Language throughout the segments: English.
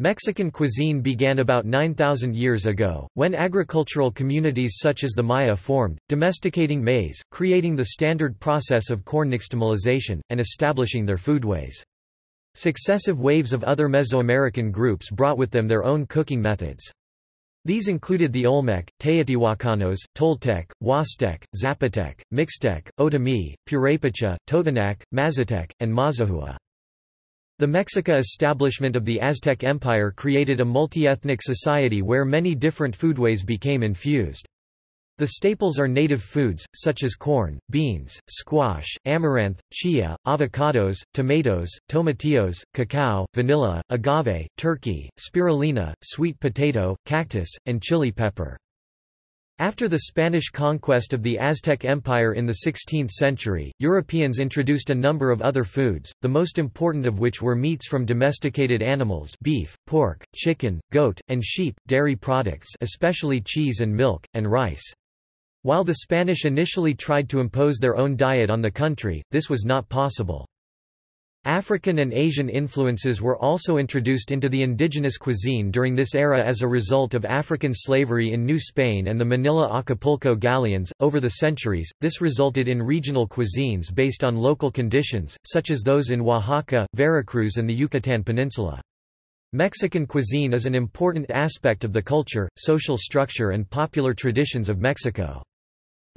Mexican cuisine began about 9,000 years ago, when agricultural communities such as the Maya formed, domesticating maize, creating the standard process of corn nixtamalization, and establishing their foodways. Successive waves of other Mesoamerican groups brought with them their own cooking methods. These included the Olmec, Teotihuacanos, Toltec, Huastec, Zapotec, Mixtec, Otomi, Purepecha, Totonac, Mazatec, and Mazahua. The Mexica establishment of the Aztec Empire created a multi-ethnic society where many different foodways became infused. The staples are native foods, such as corn, beans, squash, amaranth, chia, avocados, tomatoes, tomatillos, cacao, vanilla, agave, turkey, spirulina, sweet potato, cactus, and chili pepper. After the Spanish conquest of the Aztec Empire in the 16th century, Europeans introduced a number of other foods, the most important of which were meats from domesticated animals beef, pork, chicken, goat, and sheep, dairy products especially cheese and milk, and rice. While the Spanish initially tried to impose their own diet on the country, this was not possible. African and Asian influences were also introduced into the indigenous cuisine during this era as a result of African slavery in New Spain and the Manila Acapulco galleons. Over the centuries, this resulted in regional cuisines based on local conditions, such as those in Oaxaca, Veracruz, and the Yucatan Peninsula. Mexican cuisine is an important aspect of the culture, social structure, and popular traditions of Mexico.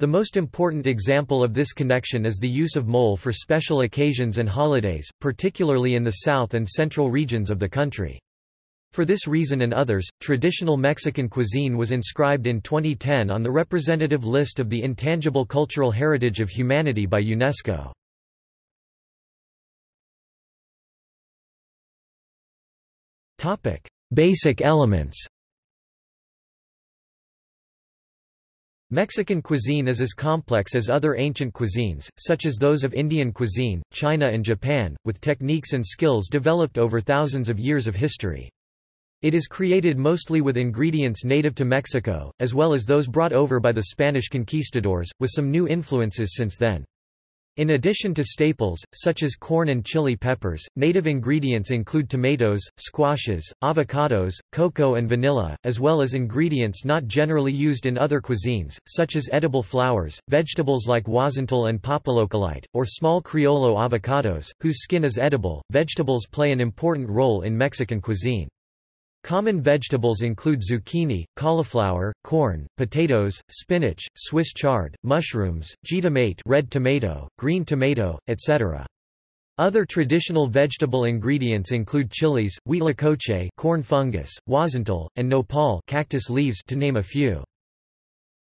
The most important example of this connection is the use of mole for special occasions and holidays, particularly in the south and central regions of the country. For this reason and others, traditional Mexican cuisine was inscribed in 2010 on the representative list of the Intangible Cultural Heritage of Humanity by UNESCO. Basic elements Mexican cuisine is as complex as other ancient cuisines, such as those of Indian cuisine, China and Japan, with techniques and skills developed over thousands of years of history. It is created mostly with ingredients native to Mexico, as well as those brought over by the Spanish conquistadors, with some new influences since then. In addition to staples, such as corn and chili peppers, native ingredients include tomatoes, squashes, avocados, cocoa and vanilla, as well as ingredients not generally used in other cuisines, such as edible flowers, vegetables like huauzontle and papaloquelite, or small criollo avocados, whose skin is edible. Vegetables play an important role in Mexican cuisine. Common vegetables include zucchini, cauliflower, corn, potatoes, spinach, Swiss chard, mushrooms, jitomate red tomato, green tomato, etc. Other traditional vegetable ingredients include chilies, huitlacoche corn fungus, huauzontle, and nopal cactus leaves to name a few.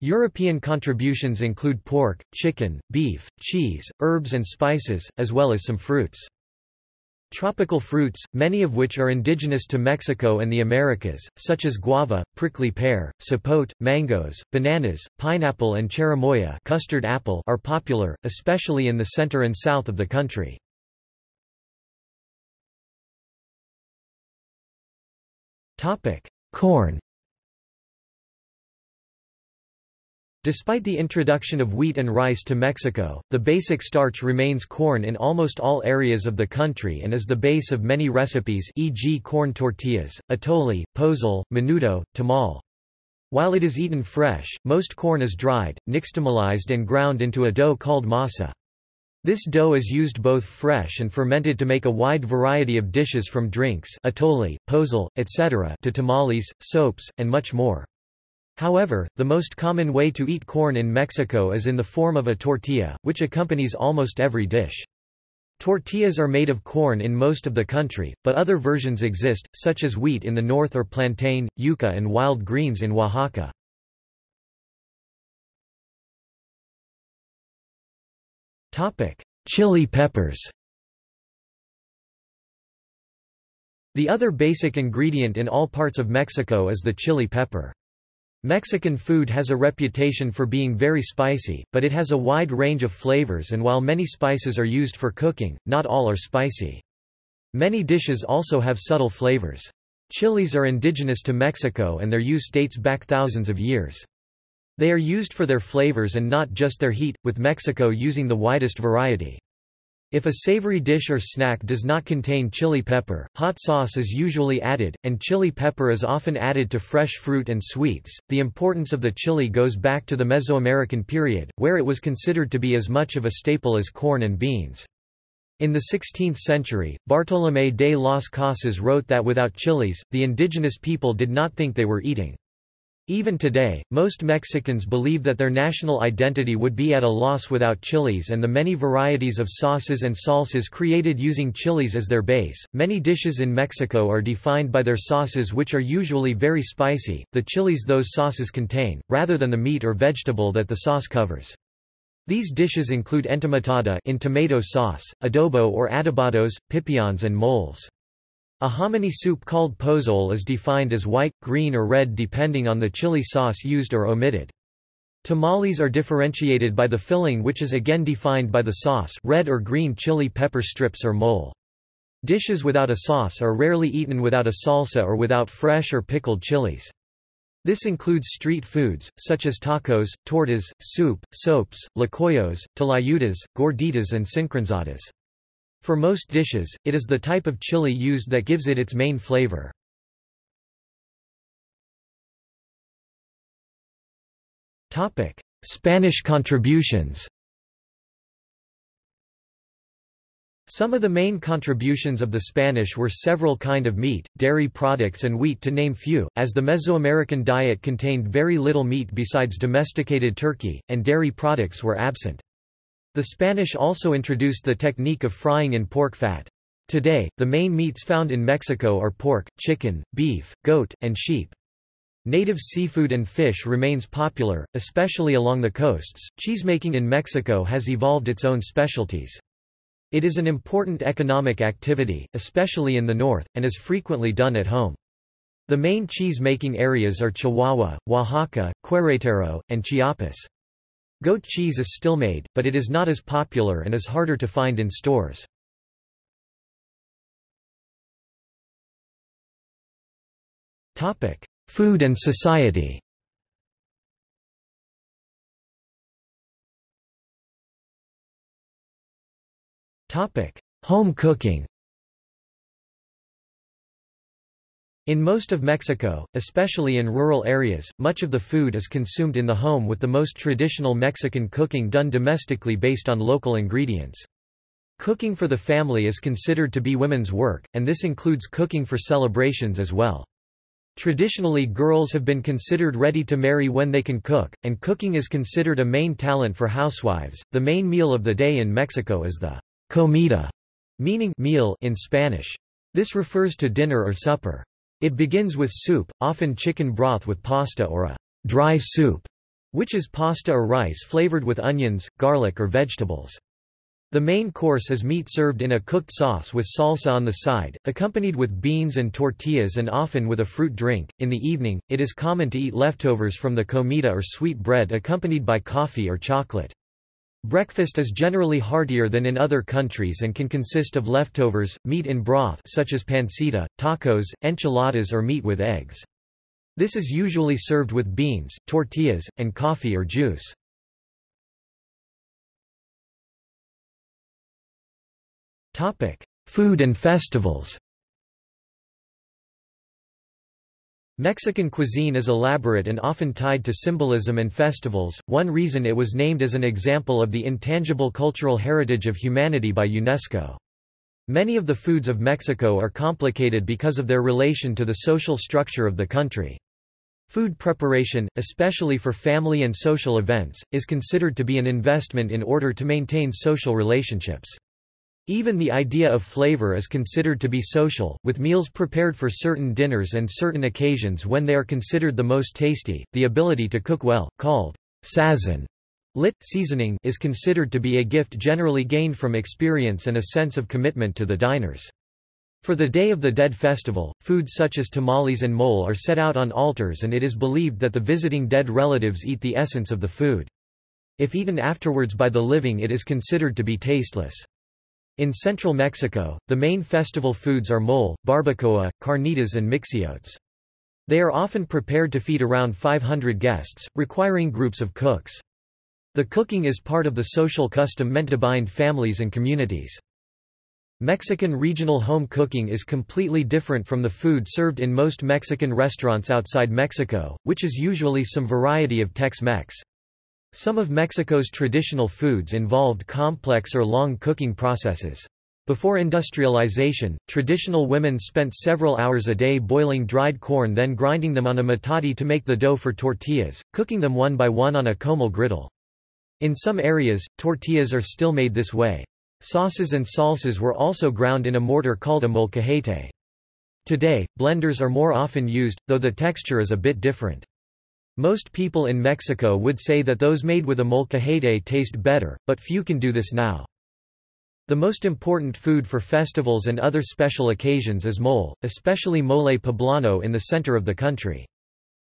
European contributions include pork, chicken, beef, cheese, herbs and spices, as well as some fruits. Tropical fruits, many of which are indigenous to Mexico and the Americas, such as guava, prickly pear, sapote, mangoes, bananas, pineapple and cherimoya custard apple are popular, especially in the center and south of the country. Corn Despite the introduction of wheat and rice to Mexico, the basic starch remains corn in almost all areas of the country and is the base of many recipes e.g. corn tortillas, atole, pozole, menudo, tamal. While it is eaten fresh, most corn is dried, nixtamalized and ground into a dough called masa. This dough is used both fresh and fermented to make a wide variety of dishes from drinks atole, pozole, etc. to tamales, sopes, and much more. However, the most common way to eat corn in Mexico is in the form of a tortilla, which accompanies almost every dish. Tortillas are made of corn in most of the country, but other versions exist, such as wheat in the north or plantain, yuca and wild greens in Oaxaca. Chili peppers The other basic ingredient in all parts of Mexico is the chili pepper. Mexican food has a reputation for being very spicy, but it has a wide range of flavors and while many spices are used for cooking, not all are spicy. Many dishes also have subtle flavors. Chilies are indigenous to Mexico and their use dates back thousands of years. They are used for their flavors and not just their heat, with Mexico using the widest variety. If a savory dish or snack does not contain chili pepper, hot sauce is usually added, and chili pepper is often added to fresh fruit and sweets. The importance of the chili goes back to the Mesoamerican period, where it was considered to be as much of a staple as corn and beans. In the 16th century, Bartolomé de las Casas wrote that without chilies, the indigenous people did not think they were eating. Even today, most Mexicans believe that their national identity would be at a loss without chilies and the many varieties of sauces and salsas created using chilies as their base. Many dishes in Mexico are defined by their sauces which are usually very spicy, the chilies those sauces contain, rather than the meat or vegetable that the sauce covers. These dishes include entomatada in tomato sauce, adobo or adobados, pipians and moles. A hominy soup called pozole is defined as white, green or red depending on the chili sauce used or omitted. Tamales are differentiated by the filling which is again defined by the sauce red or green chili pepper strips or mole. Dishes without a sauce are rarely eaten without a salsa or without fresh or pickled chilies. This includes street foods, such as tacos, tortas, soup, sopes, tlacoyos, tlayudas, gorditas and sincronizadas. For most dishes, it is the type of chili used that gives it its main flavor. Spanish contributions Some of the main contributions of the Spanish were several kind of meat, dairy products and wheat to name few, as the Mesoamerican diet contained very little meat besides domesticated turkey, and dairy products were absent. The Spanish also introduced the technique of frying in pork fat. Today, the main meats found in Mexico are pork, chicken, beef, goat, and sheep. Native seafood and fish remains popular, especially along the coasts. Cheesemaking in Mexico has evolved its own specialties. It is an important economic activity, especially in the north, and is frequently done at home. The main cheese-making areas are Chihuahua, Oaxaca, Querétaro, and Chiapas. Goat cheese is still made, but it is not as popular and is harder to find in stores. Food and society. Home cooking In most of Mexico, especially in rural areas, much of the food is consumed in the home with the most traditional Mexican cooking done domestically based on local ingredients. Cooking for the family is considered to be women's work, and this includes cooking for celebrations as well. Traditionally girls have been considered ready to marry when they can cook, and cooking is considered a main talent for housewives. The main meal of the day in Mexico is the comida, meaning meal in Spanish. This refers to dinner or supper. It begins with soup, often chicken broth with pasta or a dry soup, which is pasta or rice flavored with onions, garlic or vegetables. The main course is meat served in a cooked sauce with salsa on the side, accompanied with beans and tortillas and often with a fruit drink. In the evening, it is common to eat leftovers from the comida or sweet bread accompanied by coffee or chocolate. Breakfast is generally heartier than in other countries and can consist of leftovers, meat in broth such as pancita, tacos, enchiladas or meat with eggs. This is usually served with beans, tortillas, and coffee or juice. Food and festivals Mexican cuisine is elaborate and often tied to symbolism and festivals, one reason it was named as an example of the intangible cultural heritage of humanity by UNESCO. Many of the foods of Mexico are complicated because of their relation to the social structure of the country. Food preparation, especially for family and social events, is considered to be an investment in order to maintain social relationships. Even the idea of flavor is considered to be social, with meals prepared for certain dinners and certain occasions when they are considered the most tasty. The ability to cook well, called sazon, lit seasoning, is considered to be a gift generally gained from experience and a sense of commitment to the diners. For the Day of the Dead festival, foods such as tamales and mole are set out on altars and it is believed that the visiting dead relatives eat the essence of the food. If eaten afterwards by the living it is considered to be tasteless. In central Mexico, the main festival foods are mole, barbacoa, carnitas and mixiotes. They are often prepared to feed around 500 guests, requiring groups of cooks. The cooking is part of the social custom meant to bind families and communities. Mexican regional home cooking is completely different from the food served in most Mexican restaurants outside Mexico, which is usually some variety of Tex-Mex. Some of Mexico's traditional foods involved complex or long cooking processes. Before industrialization, traditional women spent several hours a day boiling dried corn then grinding them on a metate to make the dough for tortillas, cooking them one by one on a comal griddle. In some areas, tortillas are still made this way. Sauces and salsas were also ground in a mortar called a molcajete. Today, blenders are more often used, though the texture is a bit different. Most people in Mexico would say that those made with a molcajete taste better, but few can do this now. The most important food for festivals and other special occasions is mole, especially mole poblano in the center of the country.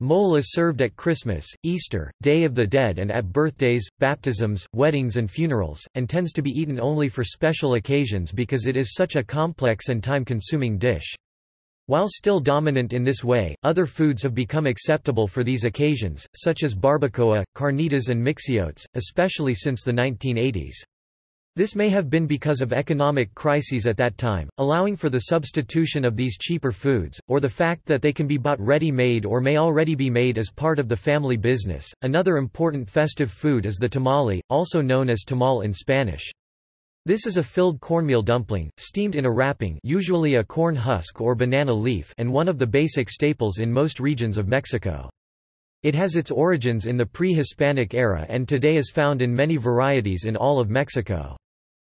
Mole is served at Christmas, Easter, Day of the Dead and at birthdays, baptisms, weddings and funerals, and tends to be eaten only for special occasions because it is such a complex and time-consuming dish. While still dominant in this way, other foods have become acceptable for these occasions, such as barbacoa, carnitas and mixiotes, especially since the 1980s. This may have been because of economic crises at that time, allowing for the substitution of these cheaper foods, or the fact that they can be bought ready-made or may already be made as part of the family business. Another important festive food is the tamale, also known as tamal in Spanish. This is a filled cornmeal dumpling, steamed in a wrapping usually a corn husk or banana leaf and one of the basic staples in most regions of Mexico. It has its origins in the pre-Hispanic era and today is found in many varieties in all of Mexico.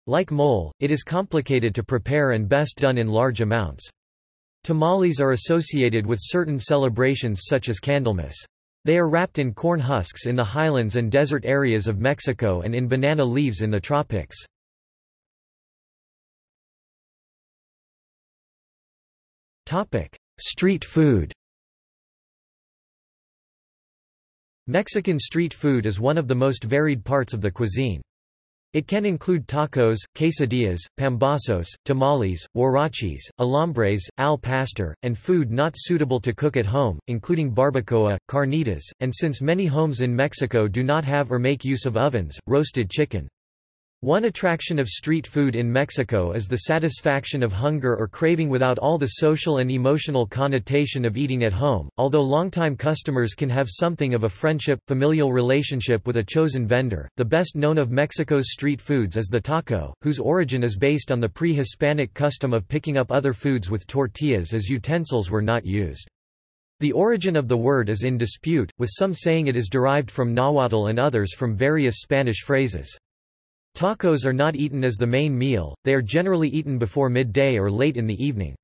Like mole, it is complicated to prepare and best done in large amounts. Tamales are associated with certain celebrations such as Candlemas. They are wrapped in corn husks in the highlands and desert areas of Mexico and in banana leaves in the tropics. Street food Mexican street food is one of the most varied parts of the cuisine. It can include tacos, quesadillas, pambazos, tamales, huaraches, alambres, al pastor, and food not suitable to cook at home, including barbacoa, carnitas, and since many homes in Mexico do not have or make use of ovens, roasted chicken. One attraction of street food in Mexico is the satisfaction of hunger or craving without all the social and emotional connotation of eating at home, although longtime customers can have something of a friendship, familial relationship with a chosen vendor. The best known of Mexico's street foods is the taco, whose origin is based on the pre-Hispanic custom of picking up other foods with tortillas as utensils were not used. The origin of the word is in dispute, with some saying it is derived from Nahuatl and others from various Spanish phrases. Tacos are not eaten as the main meal, they are generally eaten before midday or late in the evening.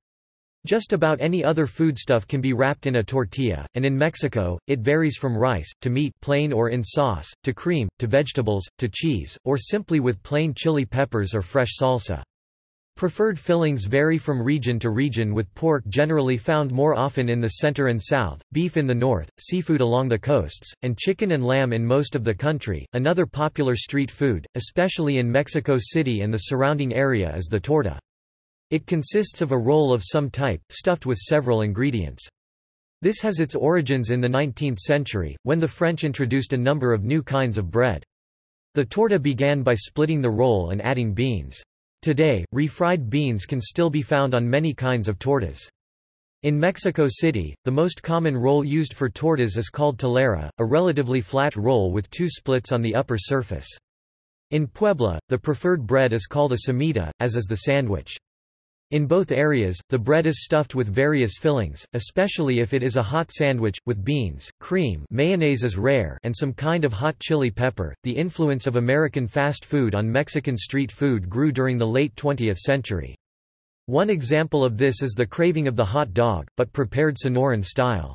Just about any other foodstuff can be wrapped in a tortilla, and in Mexico, it varies from rice, to meat plain or in sauce, to cream, to vegetables, to cheese, or simply with plain chili peppers or fresh salsa. Preferred fillings vary from region to region with pork generally found more often in the center and south, beef in the north, seafood along the coasts, and chicken and lamb in most of the country. Another popular street food, especially in Mexico City and the surrounding area is the torta. It consists of a roll of some type, stuffed with several ingredients. This has its origins in the 19th century, when the French introduced a number of new kinds of bread. The torta began by splitting the roll and adding beans. Today, refried beans can still be found on many kinds of tortas. In Mexico City, the most common roll used for tortas is called telera, a relatively flat roll with two splits on the upper surface. In Puebla, the preferred bread is called a semita, as is the sandwich. In both areas, the bread is stuffed with various fillings, especially if it is a hot sandwich, with beans, cream mayonnaise is rare and some kind of hot chili pepper. The influence of American fast food on Mexican street food grew during the late 20th century. One example of this is the craving of the hot dog, but prepared Sonoran style.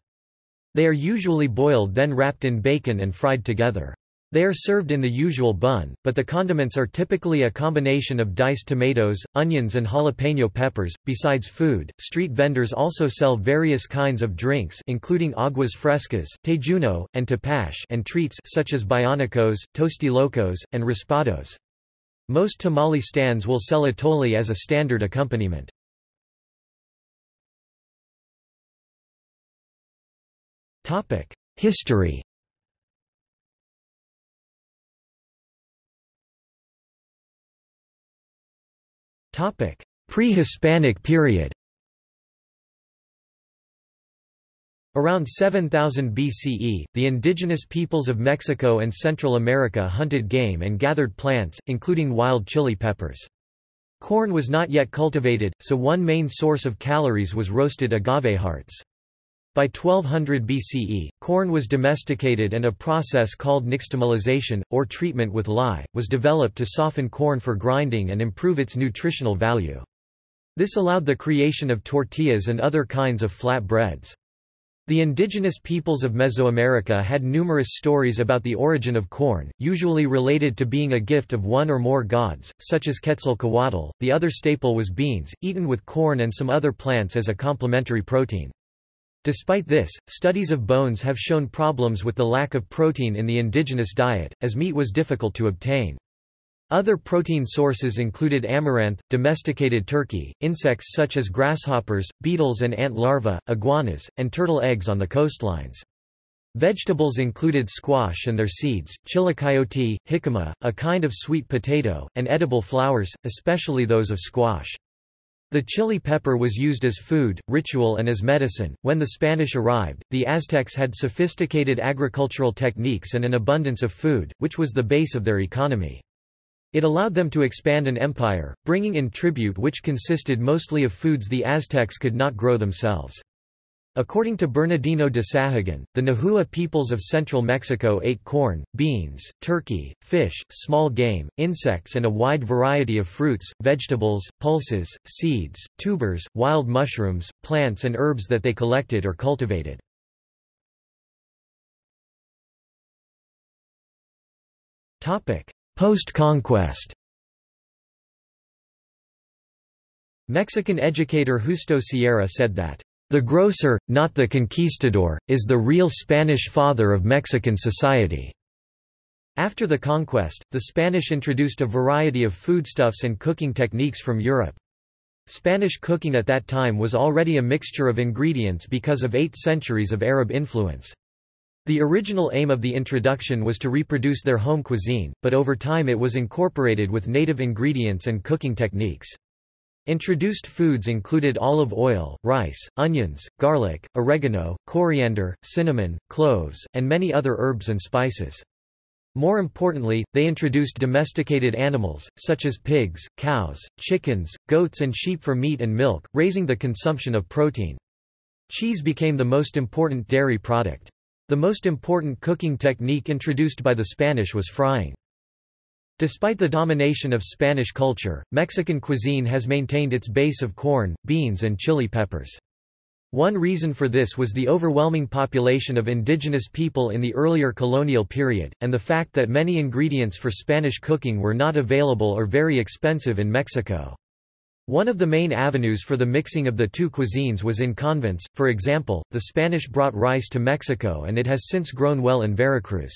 They are usually boiled then wrapped in bacon and fried together. They are served in the usual bun, but the condiments are typically a combination of diced tomatoes, onions and jalapeno peppers. Besides food, street vendors also sell various kinds of drinks including aguas frescas, tejuino, and tepache and treats such as bionicos, tostilocos, and raspados. Most tamale stands will sell atole as a standard accompaniment. History pre-Hispanic period Around 7000 BCE, the indigenous peoples of Mexico and Central America hunted game and gathered plants, including wild chili peppers. Corn was not yet cultivated, so one main source of calories was roasted agave hearts. By 1200 BCE, corn was domesticated and a process called nixtamalization, or treatment with lye, was developed to soften corn for grinding and improve its nutritional value. This allowed the creation of tortillas and other kinds of flat breads. The indigenous peoples of Mesoamerica had numerous stories about the origin of corn, usually related to being a gift of one or more gods, such as Quetzalcoatl. The other staple was beans, eaten with corn and some other plants as a complementary protein. Despite this, studies of bones have shown problems with the lack of protein in the indigenous diet, as meat was difficult to obtain. Other protein sources included amaranth, domesticated turkey, insects such as grasshoppers, beetles and ant larvae, iguanas, and turtle eggs on the coastlines. Vegetables included squash and their seeds, chilacayote, jicama, a kind of sweet potato, and edible flowers, especially those of squash. The chili pepper was used as food, ritual and as medicine. When the Spanish arrived, the Aztecs had sophisticated agricultural techniques and an abundance of food, which was the base of their economy. It allowed them to expand an empire, bringing in tribute which consisted mostly of foods the Aztecs could not grow themselves. According to Bernardino de Sahagun, the Nahua peoples of central Mexico ate corn, beans, turkey, fish, small game, insects and a wide variety of fruits, vegetables, pulses, seeds, tubers, wild mushrooms, plants and herbs that they collected or cultivated. Post-conquest Mexican educator Justo Sierra said that, "...the grocer, not the conquistador, is the real Spanish father of Mexican society." After the conquest, the Spanish introduced a variety of foodstuffs and cooking techniques from Europe. Spanish cooking at that time was already a mixture of ingredients because of eight centuries of Arab influence. The original aim of the introduction was to reproduce their home cuisine, but over time it was incorporated with native ingredients and cooking techniques. Introduced foods included olive oil, rice, onions, garlic, oregano, coriander, cinnamon, cloves, and many other herbs and spices. More importantly, they introduced domesticated animals, such as pigs, cows, chickens, goats and sheep for meat and milk, raising the consumption of protein. Cheese became the most important dairy product. The most important cooking technique introduced by the Spanish was frying. Despite the domination of Spanish culture, Mexican cuisine has maintained its base of corn, beans and chili peppers. One reason for this was the overwhelming population of indigenous people in the earlier colonial period, and the fact that many ingredients for Spanish cooking were not available or very expensive in Mexico. One of the main avenues for the mixing of the two cuisines was in convents, for example, the Spanish brought rice to Mexico and it has since grown well in Veracruz.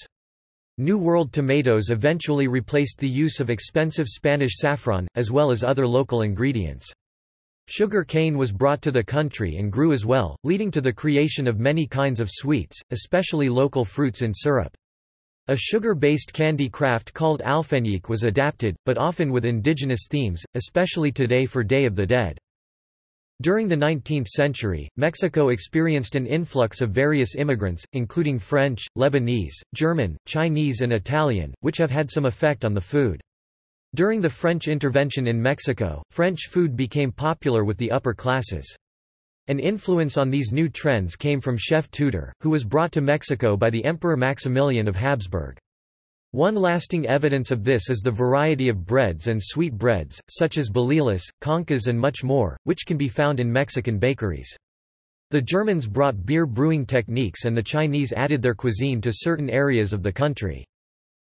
New World tomatoes eventually replaced the use of expensive Spanish saffron, as well as other local ingredients. Sugar cane was brought to the country and grew as well, leading to the creation of many kinds of sweets, especially local fruits in syrup. A sugar-based candy craft called alfeñique was adapted, but often with indigenous themes, especially today for Day of the Dead. During the 19th century, Mexico experienced an influx of various immigrants, including French, Lebanese, German, Chinese and Italian, which have had some effect on the food. During the French intervention in Mexico, French food became popular with the upper classes. An influence on these new trends came from Chef Tudor, who was brought to Mexico by the Emperor Maximilian of Habsburg. One lasting evidence of this is the variety of breads and sweet breads, such as bolillos, conchas and much more, which can be found in Mexican bakeries. The Germans brought beer brewing techniques and the Chinese added their cuisine to certain areas of the country.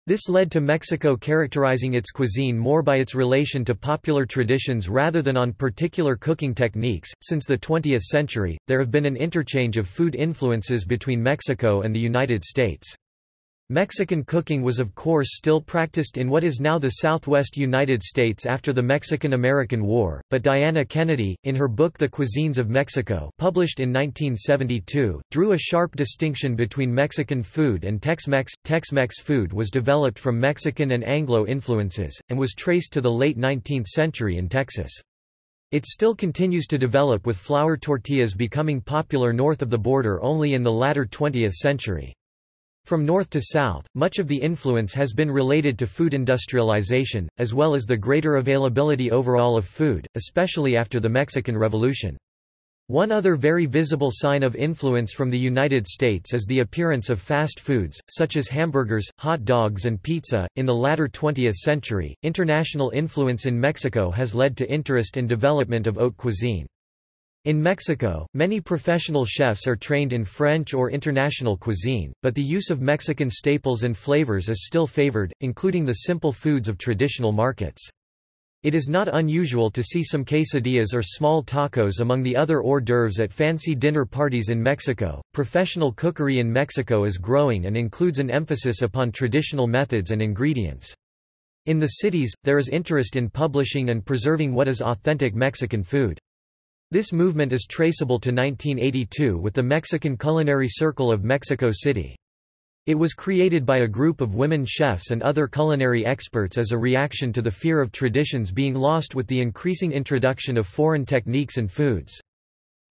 This led to Mexico characterizing its cuisine more by its relation to popular traditions rather than on particular cooking techniques. Since the 20th century, there have been an interchange of food influences between Mexico and the United States. Mexican cooking was of course still practiced in what is now the southwest United States after the Mexican–American War, but Diana Kennedy, in her book The Cuisines of Mexico published in 1972, drew a sharp distinction between Mexican food and Tex-Mex. Tex-Mex food was developed from Mexican and Anglo influences, and was traced to the late 19th century in Texas. It still continues to develop with flour tortillas becoming popular north of the border only in the latter 20th century. From north to south, much of the influence has been related to food industrialization, as well as the greater availability overall of food, especially after the Mexican Revolution. One other very visible sign of influence from the United States is the appearance of fast foods, such as hamburgers, hot dogs, and pizza. In the latter 20th century, international influence in Mexico has led to interest and development of haute cuisine. In Mexico, many professional chefs are trained in French or international cuisine, but the use of Mexican staples and flavors is still favored, including the simple foods of traditional markets. It is not unusual to see some quesadillas or small tacos among the other hors d'oeuvres at fancy dinner parties in Mexico. Professional cookery in Mexico is growing and includes an emphasis upon traditional methods and ingredients. In the cities, there is interest in publishing and preserving what is authentic Mexican food. This movement is traceable to 1982 with the Mexican Culinary Circle of Mexico City. It was created by a group of women chefs and other culinary experts as a reaction to the fear of traditions being lost with the increasing introduction of foreign techniques and foods.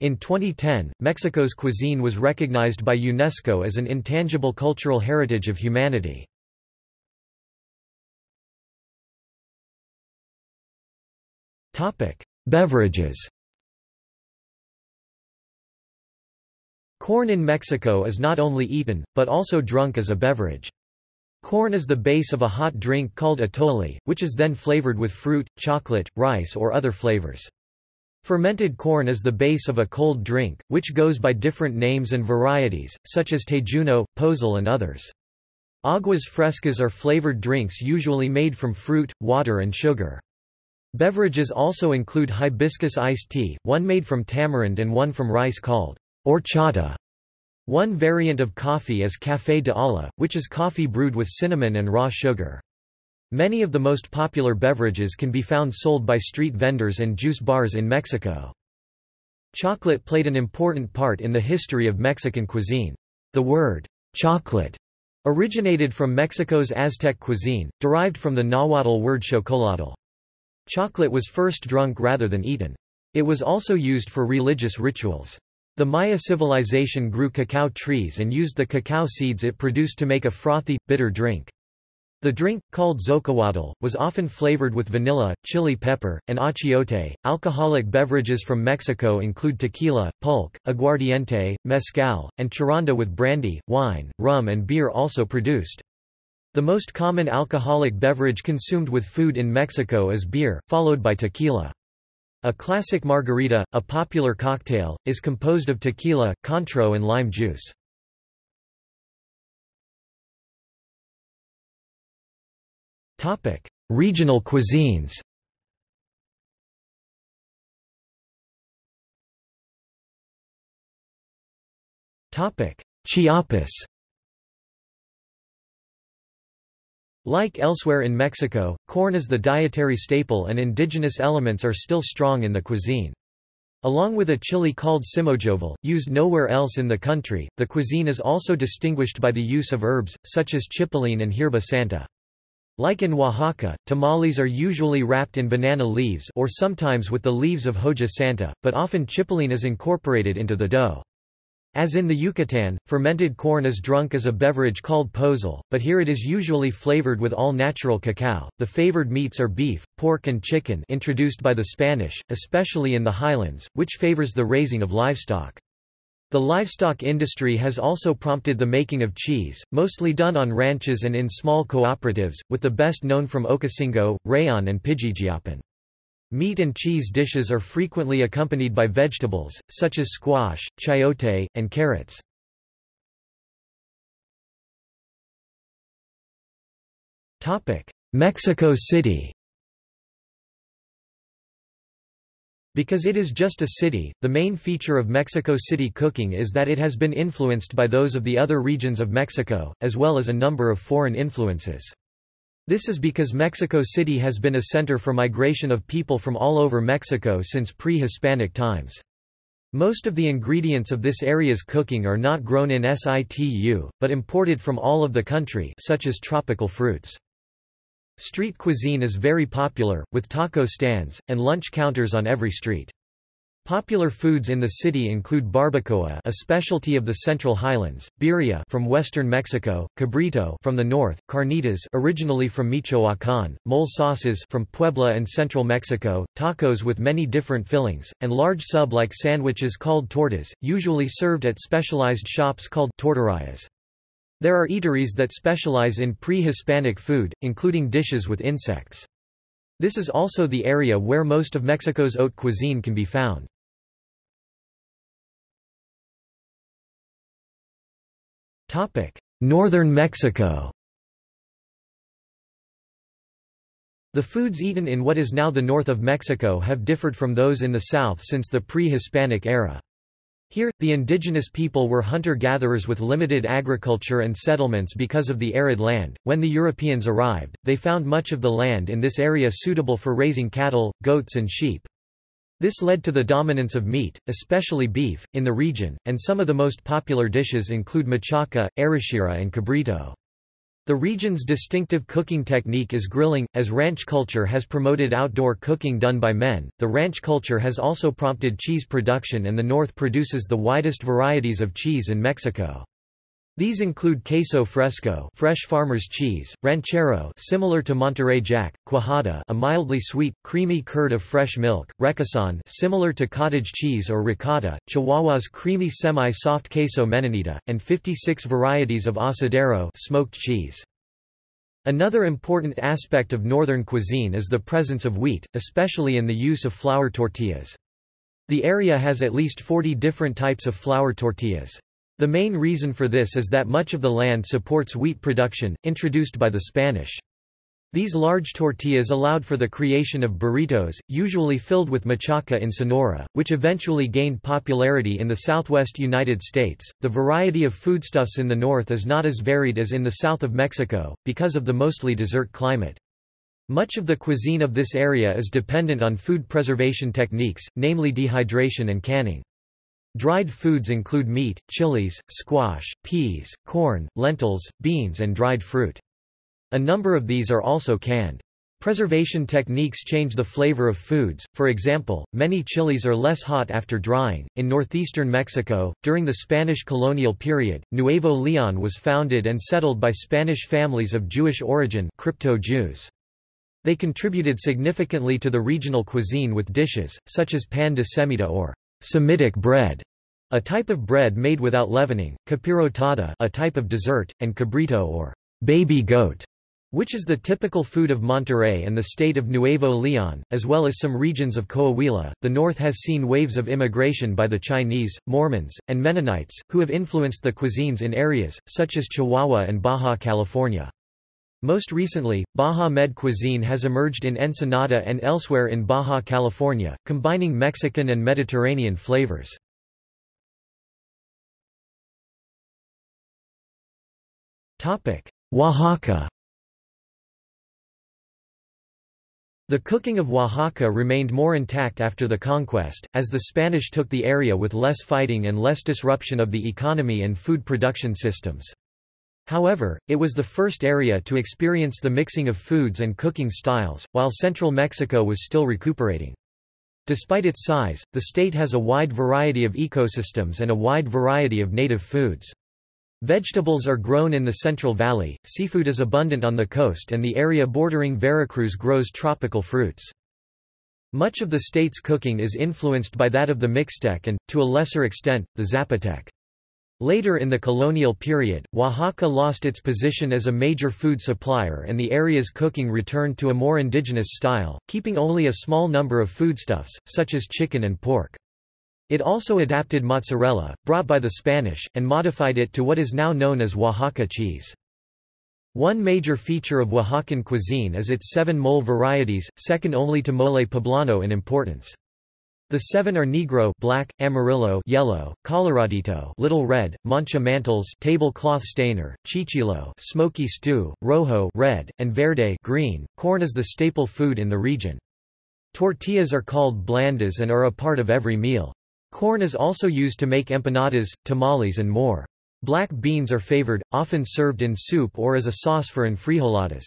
In 2010, Mexico's cuisine was recognized by UNESCO as an intangible cultural heritage of humanity. Beverages Corn in Mexico is not only eaten, but also drunk as a beverage. Corn is the base of a hot drink called atole, which is then flavored with fruit, chocolate, rice or other flavors. Fermented corn is the base of a cold drink, which goes by different names and varieties, such as tejuino, pozol and others. Aguas frescas are flavored drinks usually made from fruit, water and sugar. Beverages also include hibiscus iced tea, one made from tamarind and one from rice called horchata. One variant of coffee is café de olla, which is coffee brewed with cinnamon and raw sugar. Many of the most popular beverages can be found sold by street vendors and juice bars in Mexico. Chocolate played an important part in the history of Mexican cuisine. The word, chocolate, originated from Mexico's Aztec cuisine, derived from the Nahuatl word chocolatl. Chocolate was first drunk rather than eaten. It was also used for religious rituals. The Maya civilization grew cacao trees and used the cacao seeds it produced to make a frothy, bitter drink. The drink, called xocoatl, was often flavored with vanilla, chili pepper, and achiote. Alcoholic beverages from Mexico include tequila, pulque, aguardiente, mezcal, and charanda with brandy, wine, rum, and beer also produced. The most common alcoholic beverage consumed with food in Mexico is beer, followed by tequila. A classic margarita, a popular cocktail, is composed of tequila, cointreau and lime juice. Regional cuisines. Chiapas Like elsewhere in Mexico, corn is the dietary staple and indigenous elements are still strong in the cuisine. Along with a chili called simojovel, used nowhere else in the country, the cuisine is also distinguished by the use of herbs, such as chipilín and hierba santa. Like in Oaxaca, tamales are usually wrapped in banana leaves or sometimes with the leaves of hoja santa, but often chipilín is incorporated into the dough. As in the Yucatan, fermented corn is drunk as a beverage called pozol, but here it is usually flavored with all-natural cacao. The favored meats are beef, pork and chicken introduced by the Spanish, especially in the highlands, which favors the raising of livestock. The livestock industry has also prompted the making of cheese, mostly done on ranches and in small cooperatives, with the best known from Ocosingo, Rayon and Pijijiapan. Meat and cheese dishes are frequently accompanied by vegetables, such as squash, chayote, and carrots. Mexico City Because it is just a city, the main feature of Mexico City cooking is that it has been influenced by those of the other regions of Mexico, as well as a number of foreign influences. This is because Mexico City has been a center for migration of people from all over Mexico since pre-Hispanic times. Most of the ingredients of this area's cooking are not grown in situ, but imported from all of the country such as tropical fruits. Street cuisine is very popular, with taco stands, and lunch counters on every street. Popular foods in the city include barbacoa, a specialty of the Central Highlands, birria from western Mexico, cabrito from the north, carnitas originally from Michoacán, mole sauces from Puebla and central Mexico, tacos with many different fillings, and large sub-like sandwiches called tortas, usually served at specialized shops called torterías. There are eateries that specialize in pre-Hispanic food, including dishes with insects. This is also the area where most of Mexico's haute cuisine can be found. Northern Mexico The foods eaten in what is now the north of Mexico have differed from those in the south since the pre-Hispanic era. Here, the indigenous people were hunter-gatherers with limited agriculture and settlements because of the arid land. When the Europeans arrived, they found much of the land in this area suitable for raising cattle, goats and sheep. This led to the dominance of meat, especially beef, in the region, and some of the most popular dishes include machaca, arrachera and cabrito. The region's distinctive cooking technique is grilling. As ranch culture has promoted outdoor cooking done by men, the ranch culture has also prompted cheese production and the north produces the widest varieties of cheese in Mexico. These include queso fresco, fresh farmer's cheese, ranchero, similar to Monterey Jack, cuajada, a mildly sweet, creamy curd of fresh milk, requesón, similar to cottage cheese or ricotta, Chihuahua's creamy semi-soft queso menonita, and 56 varieties of asadero, smoked cheese. Another important aspect of northern cuisine is the presence of wheat, especially in the use of flour tortillas. The area has at least 40 different types of flour tortillas. The main reason for this is that much of the land supports wheat production, introduced by the Spanish. These large tortillas allowed for the creation of burritos, usually filled with machaca in Sonora, which eventually gained popularity in the southwest United States. The variety of foodstuffs in the north is not as varied as in the south of Mexico, because of the mostly desert climate. Much of the cuisine of this area is dependent on food preservation techniques, namely dehydration and canning. Dried foods include meat, chilies, squash, peas, corn, lentils, beans and dried fruit. A number of these are also canned. Preservation techniques change the flavor of foods, for example, many chilies are less hot after drying. In northeastern Mexico, during the Spanish colonial period, Nuevo León was founded and settled by Spanish families of Jewish origin crypto-Jews. They contributed significantly to the regional cuisine with dishes, such as pan de semita or Semitic bread, a type of bread made without leavening, capirotada a type of dessert, and cabrito or baby goat, which is the typical food of Monterrey and the state of Nuevo León, as well as some regions of Coahuila. The north has seen waves of immigration by the Chinese, Mormons, and Mennonites, who have influenced the cuisines in areas, such as Chihuahua and Baja California. Most recently, Baja Med cuisine has emerged in Ensenada and elsewhere in Baja California, combining Mexican and Mediterranean flavors. Oaxaca The cooking of Oaxaca remained more intact after the conquest, as the Spanish took the area with less fighting and less disruption of the economy and food production systems. However, it was the first area to experience the mixing of foods and cooking styles, while central Mexico was still recuperating. Despite its size, the state has a wide variety of ecosystems and a wide variety of native foods. Vegetables are grown in the Central Valley, seafood is abundant on the coast and the area bordering Veracruz grows tropical fruits. Much of the state's cooking is influenced by that of the Mixtec and, to a lesser extent, the Zapotec. Later in the colonial period, Oaxaca lost its position as a major food supplier and the area's cooking returned to a more indigenous style, keeping only a small number of foodstuffs, such as chicken and pork. It also adapted mozzarella, brought by the Spanish, and modified it to what is now known as Oaxaca cheese. One major feature of Oaxacan cuisine is its seven mole varieties, second only to mole poblano in importance. The seven are Negro black, Amarillo yellow, Coloradito little red, Manchamanteles tablecloth stainer, Chichilo smoky stew, Rojo red, and Verde green. Corn is the staple food in the region. Tortillas are called blandas and are a part of every meal. Corn is also used to make empanadas, tamales and more. Black beans are favored, often served in soup or as a sauce for enfrijoladas.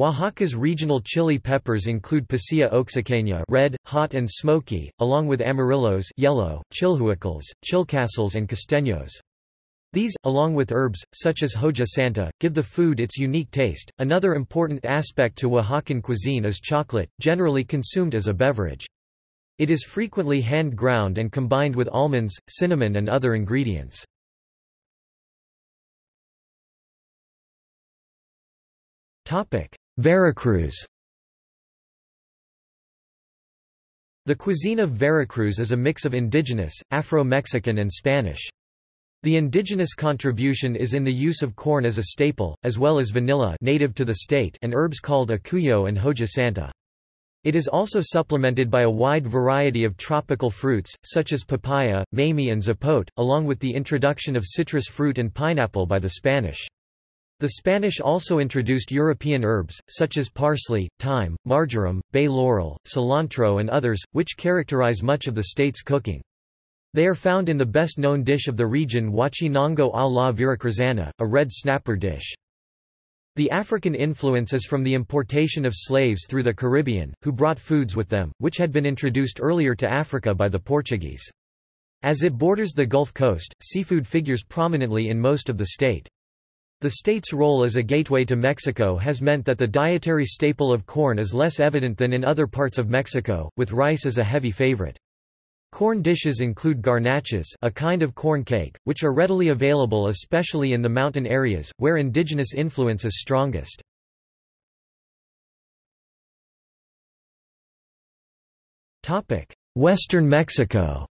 Oaxaca's regional chili peppers include Pasilla oaxaqueña red, hot and smoky, along with amarillos yellow, chilhuacles, chilcostle and castaños. These, along with herbs, such as hoja santa, give the food its unique taste. Another important aspect to Oaxacan cuisine is chocolate, generally consumed as a beverage. It is frequently hand ground and combined with almonds, cinnamon and other ingredients. Veracruz The cuisine of Veracruz is a mix of indigenous, Afro-Mexican and Spanish. The indigenous contribution is in the use of corn as a staple, as well as vanilla native to the state and herbs called acuyo and hoja santa. It is also supplemented by a wide variety of tropical fruits, such as papaya, mamey and zapote, along with the introduction of citrus fruit and pineapple by the Spanish. The Spanish also introduced European herbs, such as parsley, thyme, marjoram, bay laurel, cilantro and others, which characterize much of the state's cooking. They are found in the best-known dish of the region Huachinango a la veracruzana, a red snapper dish. The African influence is from the importation of slaves through the Caribbean, who brought foods with them, which had been introduced earlier to Africa by the Portuguese. As it borders the Gulf Coast, seafood figures prominently in most of the state. The state's role as a gateway to Mexico has meant that the dietary staple of corn is less evident than in other parts of Mexico, with rice as a heavy favorite. Corn dishes include garnachas a kind of corn cake, which are readily available especially in the mountain areas, where indigenous influence is strongest. Western Mexico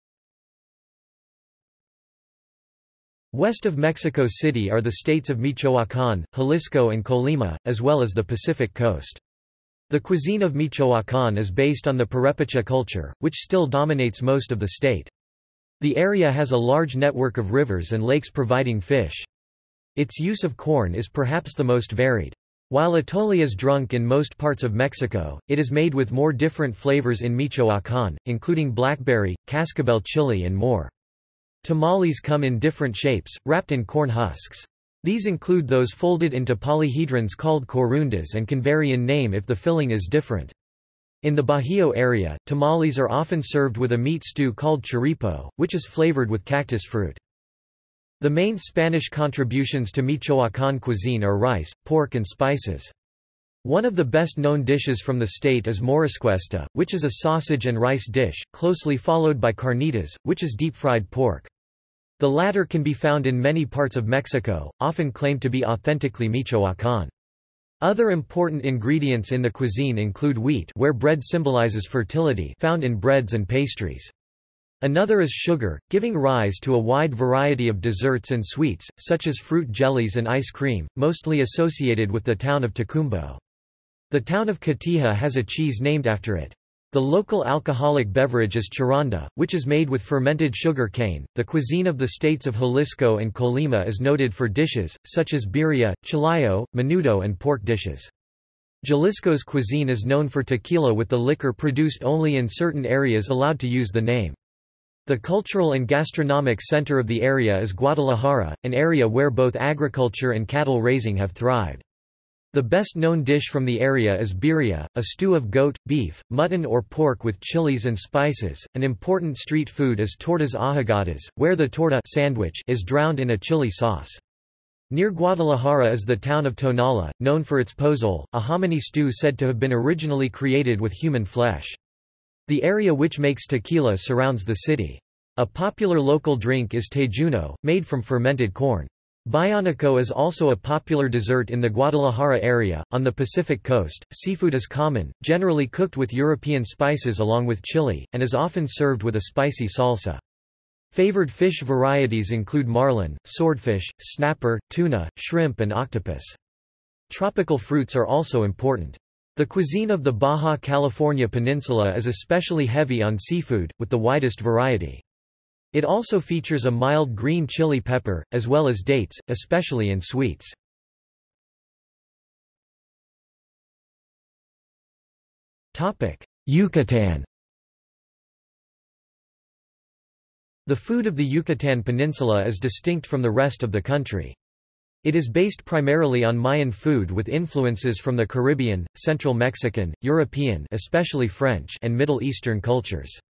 West of Mexico City are the states of Michoacán, Jalisco and Colima, as well as the Pacific coast. The cuisine of Michoacán is based on the Purepecha culture, which still dominates most of the state. The area has a large network of rivers and lakes providing fish. Its use of corn is perhaps the most varied. While atole is drunk in most parts of Mexico, it is made with more different flavors in Michoacán, including blackberry, cascabel chili and more. Tamales come in different shapes, wrapped in corn husks. These include those folded into polyhedrons called corundas and can vary in name if the filling is different. In the Bajío area, tamales are often served with a meat stew called churipo, which is flavored with cactus fruit. The main Spanish contributions to Michoacán cuisine are rice, pork and spices. One of the best-known dishes from the state is morisqueta, which is a sausage and rice dish, closely followed by carnitas, which is deep-fried pork. The latter can be found in many parts of Mexico, often claimed to be authentically Michoacán. Other important ingredients in the cuisine include wheat where bread symbolizes fertility found in breads and pastries. Another is sugar, giving rise to a wide variety of desserts and sweets, such as fruit jellies and ice cream, mostly associated with the town of Tocumbo. The town of Cotija has a cheese named after it. The local alcoholic beverage is charanda, which is made with fermented sugar cane. The cuisine of the states of Jalisco and Colima is noted for dishes, such as birria, chilayo, menudo, and pork dishes. Jalisco's cuisine is known for tequila with the liquor produced only in certain areas allowed to use the name. The cultural and gastronomic center of the area is Guadalajara, an area where both agriculture and cattle raising have thrived. The best-known dish from the area is birria, a stew of goat, beef, mutton or pork with chilies and spices. An important street food is tortas ahogadas, where the torta sandwich is drowned in a chili sauce. Near Guadalajara is the town of Tonala, known for its pozole, a hominy stew said to have been originally created with human flesh. The area which makes tequila surrounds the city. A popular local drink is tejuino, made from fermented corn. Bionico is also a popular dessert in the Guadalajara area. On the Pacific coast, seafood is common, generally cooked with European spices along with chili, and is often served with a spicy salsa. Favored fish varieties include marlin, swordfish, snapper, tuna, shrimp, and octopus. Tropical fruits are also important. The cuisine of the Baja California Peninsula is especially heavy on seafood, with the widest variety. It also features a mild green chili pepper, as well as dates, especially in sweets. Yucatan The food of the Yucatan Peninsula is distinct from the rest of the country. It is based primarily on Mayan food with influences from the Caribbean, Central Mexican, European especially French and Middle Eastern cultures.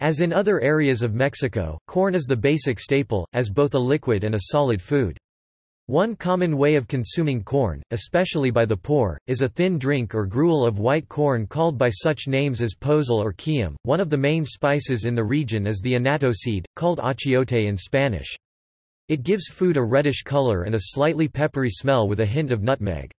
As in other areas of Mexico, corn is the basic staple, as both a liquid and a solid food. One common way of consuming corn, especially by the poor, is a thin drink or gruel of white corn called by such names as pozol or quiem. One of the main spices in the region is the annatto seed, called achiote in Spanish. It gives food a reddish color and a slightly peppery smell with a hint of nutmeg.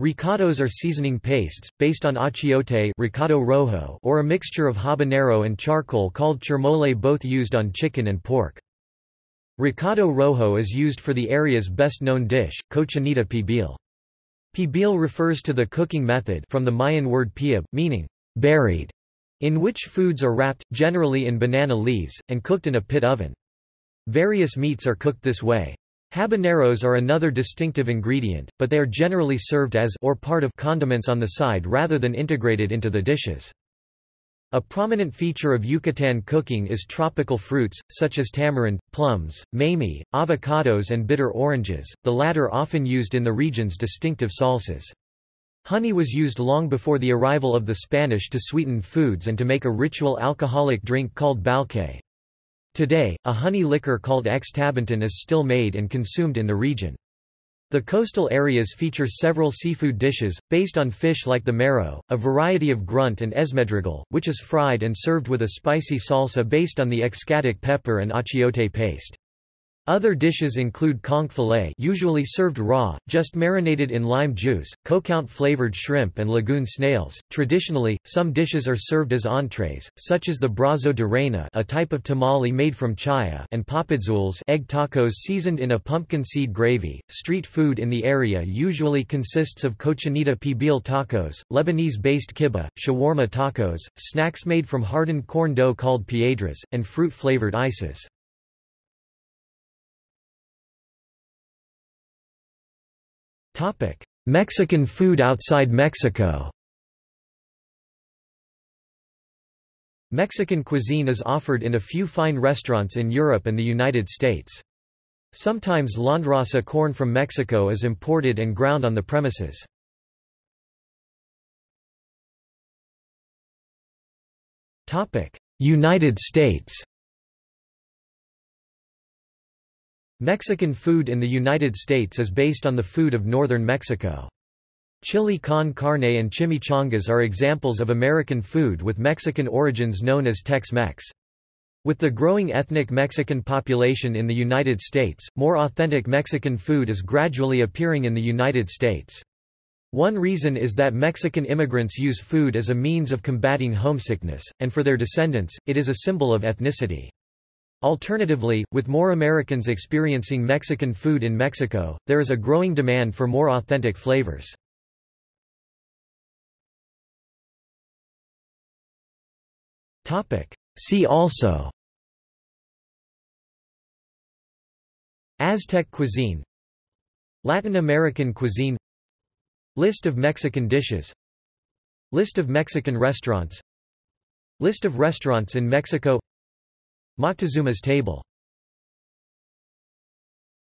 Recados are seasoning pastes, based on achiote recado rojo or a mixture of habanero and charcoal called chirmole both used on chicken and pork. Recado rojo is used for the area's best-known dish, cochinita pibil. Pibil refers to the cooking method from the Mayan word piab, meaning buried, in which foods are wrapped, generally in banana leaves, and cooked in a pit oven. Various meats are cooked this way. Habaneros are another distinctive ingredient, but they are generally served as or part of condiments on the side rather than integrated into the dishes. A prominent feature of Yucatan cooking is tropical fruits, such as tamarind, plums, mamey, avocados and bitter oranges, the latter often used in the region's distinctive salsas. Honey was used long before the arrival of the Spanish to sweeten foods and to make a ritual alcoholic drink called balché. Today, a honey liquor called xtabentún is still made and consumed in the region. The coastal areas feature several seafood dishes, based on fish like the mero, a variety of grunt and esmedrigal, which is fried and served with a spicy salsa based on the xcatic pepper and achiote paste. Other dishes include conch fillet usually served raw, just marinated in lime juice, coconut-flavored shrimp and lagoon snails. Traditionally, some dishes are served as entrees, such as the brazo de reina a type of tamale made from chaya and papadzules egg tacos seasoned in a pumpkin seed gravy. Street food in the area usually consists of cochinita pibil tacos, Lebanese-based kibbeh, shawarma tacos, snacks made from hardened corn dough called piedras, and fruit-flavored ices. Mexican food outside Mexico Mexican cuisine is offered in a few fine restaurants in Europe and the United States. Sometimes landrace corn from Mexico is imported and ground on the premises. United States Mexican food in the United States is based on the food of northern Mexico. Chili con carne and chimichangas are examples of American food with Mexican origins known as Tex-Mex. With the growing ethnic Mexican population in the United States, more authentic Mexican food is gradually appearing in the United States. One reason is that Mexican immigrants use food as a means of combating homesickness, and for their descendants, it is a symbol of ethnicity. Alternatively, with more Americans experiencing Mexican food in Mexico, there is a growing demand for more authentic flavors. See also Aztec cuisine Latin American cuisine List of Mexican dishes List of Mexican restaurants List of restaurants in Mexico Moctezuma's table